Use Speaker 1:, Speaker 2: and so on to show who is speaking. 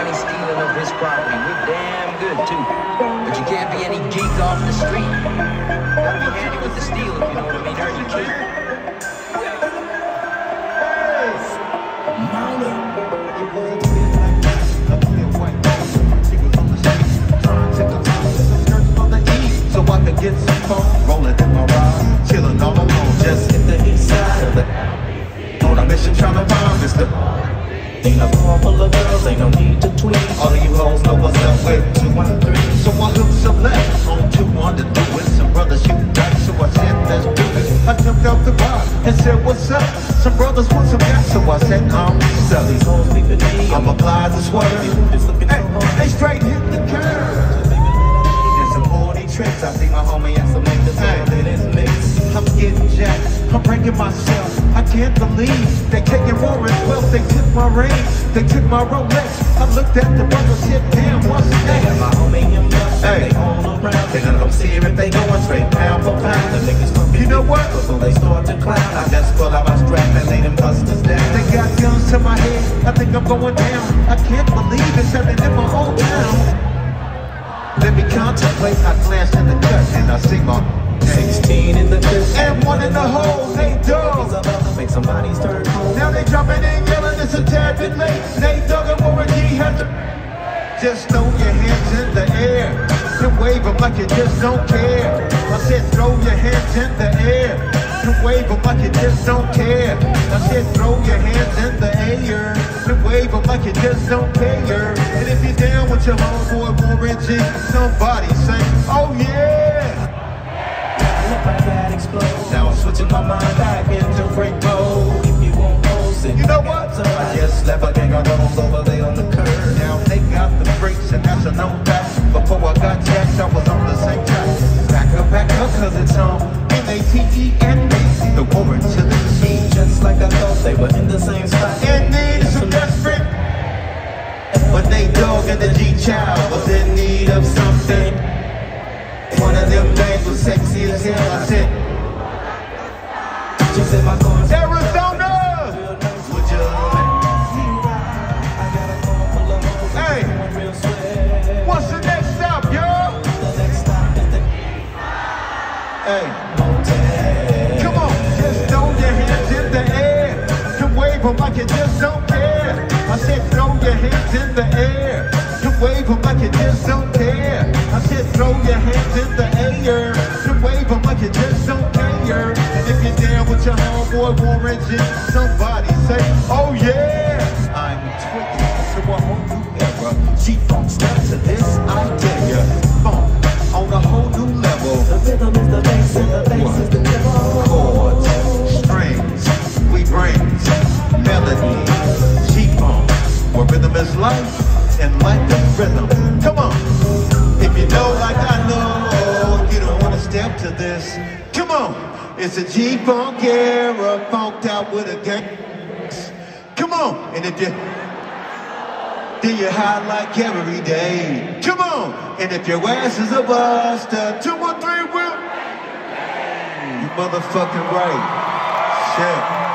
Speaker 1: any stealing of his property. We're damn good, too. But you can't be any geek off the street. Gotta be handy with the steel, if you know what I mean. Earn your keep.
Speaker 2: I could get some fun rolling in my ride, chilling all alone, just hit the east side of the on a mission trying to find Mr. Ain't a bar full of girls, ain't no need to tweet. All of you hoes know what's up with two one three. So I hooked some left on two one to do it. Some brothers shoot back, so I said let's do it. I jumped out the bar and said what's up. Some brothers want some gas, so I said I'm selling. These hoes peeping me, I'm applied to sweater. Hey, they straight hit the curve. Did some horny tricks. I see my homie and some niggas in his mix. I'm getting jacked. I'm breaking myself. I can't believe they taking more as well. They took my ring. They took my Rolex. I looked at the brother, shit, damn, what's
Speaker 3: They got
Speaker 2: next?
Speaker 3: my homie in love,
Speaker 2: Hey.
Speaker 3: they all around. They come see if they going straight pound for pound. The niggas fucking
Speaker 2: You know what?
Speaker 3: So they start to clown. I just pull out my strap and lay them busters down.
Speaker 2: They got guns to my head. I think I'm going down. I can't believe it's happening in my own town. Let me contemplate. I glance in the cut and I see my.
Speaker 3: 16 in the crib.
Speaker 2: And one in the hole, they
Speaker 3: to make somebody's turn.
Speaker 2: Now they jumping in, yelling, it's a tad bit late. Nate Dogg and Warren G had to. Just throw your hands in the air and wave them like you just don't care. I said throw your hands in the air and wave them like you just don't care. I said throw your hands in the air and wave them like you just don't care. And if you're down with your homeboy Warren G, somebody say, oh yeah.
Speaker 3: If I got explode, now I'm switching my mind back into freak mode. If you won't it,
Speaker 2: You know what?
Speaker 3: I just left a gang of hoes over there on the curb.
Speaker 2: Now they got the brakes and that's a no back. Before I got jacked, I was on the same track. Back up, back up, cause it's on M-A-T-E-N-D. The Warren to the G.
Speaker 3: Just like I thought they were in the same spot.
Speaker 2: In need some desperate. But Nate Dogg and the G-Child was in need of something. One of them names was sexy as hell. I said, throw your hands in the homeboy Warren G, somebody say, oh yeah. I'm tweaking to a whole new era. G-Funk step to this, I tell ya. Funk on a whole new level.
Speaker 3: The rhythm is the bass and the bass is the devil.
Speaker 2: chords, strings, we bring melody, G-funk, where rhythm is life and life is rhythm. To this. Come on, it's a G-funk era, funked out with a gang. Come on, and if you then you high like every day. Come on, and if your ass is a buster, two or three will. You motherfucking right. Shit.